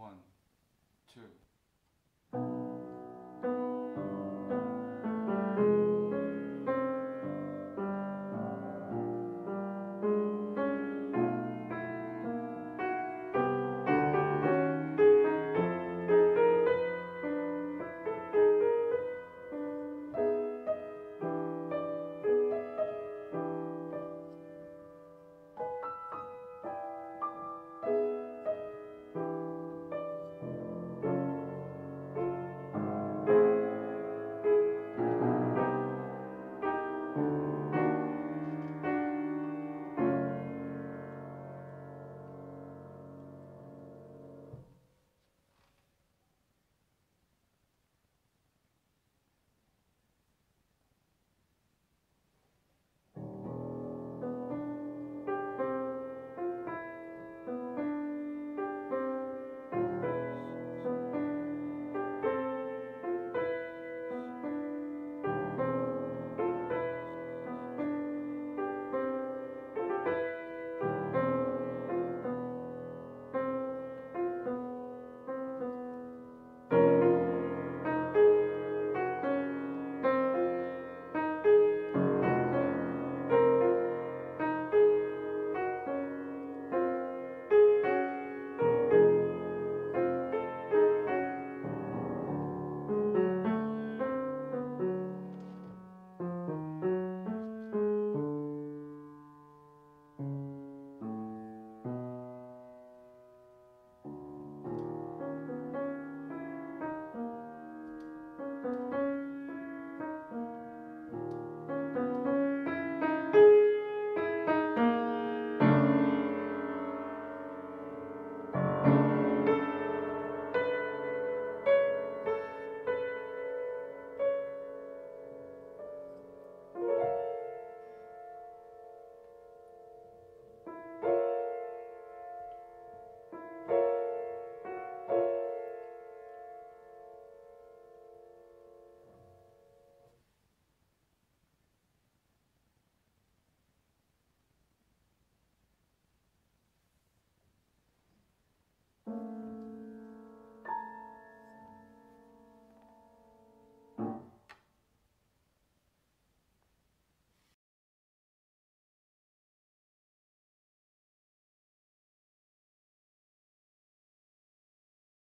One, two.